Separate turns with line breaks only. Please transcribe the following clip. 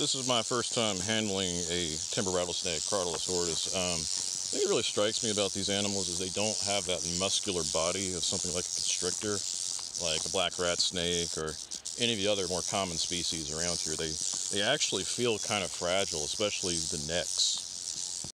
This is my first time handling a timber rattlesnake, Crotalus horridus. Um, I think really strikes me about these animals is they don't have that muscular body of something like a constrictor, like a black rat snake or any of the other more common species around here. They they actually feel kind of fragile, especially the necks.